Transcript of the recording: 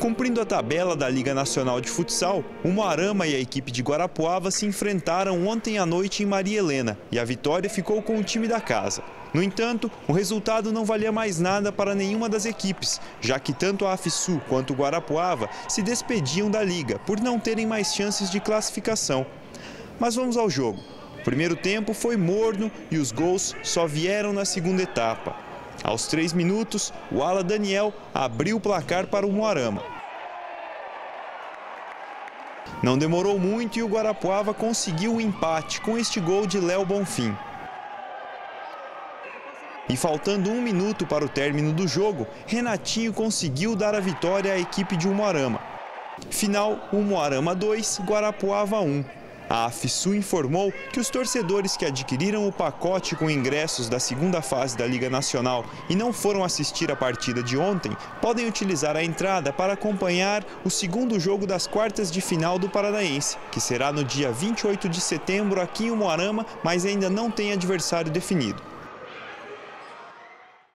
Cumprindo a tabela da Liga Nacional de Futsal, o Moarama e a equipe de Guarapuava se enfrentaram ontem à noite em Maria Helena e a vitória ficou com o time da casa. No entanto, o resultado não valia mais nada para nenhuma das equipes, já que tanto a AFSU quanto o Guarapuava se despediam da liga por não terem mais chances de classificação. Mas vamos ao jogo. O primeiro tempo foi morno e os gols só vieram na segunda etapa. Aos três minutos, o ala Daniel abriu o placar para o Moarama. Não demorou muito e o Guarapuava conseguiu o empate com este gol de Léo Bonfim. E faltando um minuto para o término do jogo, Renatinho conseguiu dar a vitória à equipe de Umuarama. Final, Umuarama 2, Guarapuava 1. A AFSU informou que os torcedores que adquiriram o pacote com ingressos da segunda fase da Liga Nacional e não foram assistir a partida de ontem podem utilizar a entrada para acompanhar o segundo jogo das quartas de final do Paranaense, que será no dia 28 de setembro aqui em Umuarama, mas ainda não tem adversário definido.